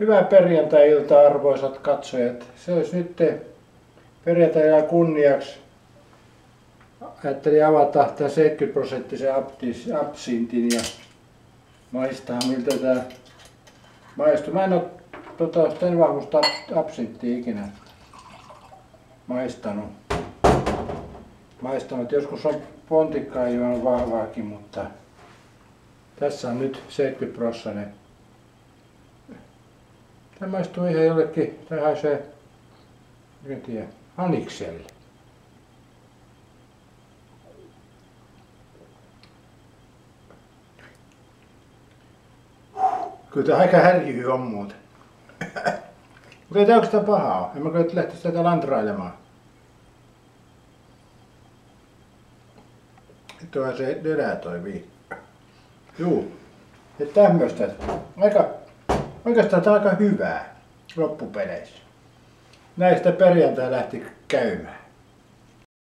Hyvää perjantai-iltaa arvoisat katsojat. Se olisi nyt perjantai kunniaksi. Ajattelin avata tämän 70 prosenttisen absintin ja maistaa miltä tämä maistuu. Mä en ole tota, sen vahvusta absinttia ikinä maistanut. Maistanut. Joskus on pontikkaa juonut vahvaakin, mutta tässä on nyt 70 prosenttia. Tämä maistuu ihan jollekin, tähän se, en tiedä, hanikselle. Kyllä tämä aika härkihy on muuten. Mutta ei tämä oikeastaan pahaa ole. En mä kyllä lähtisi tätä lantrailemaan. Tuohan se dyrää toi vii. Juu. Ja tämmöstä. Aika Oikeastaan tämä on aika hyvää loppupeleissä. Näistä perjantai lähti käymään.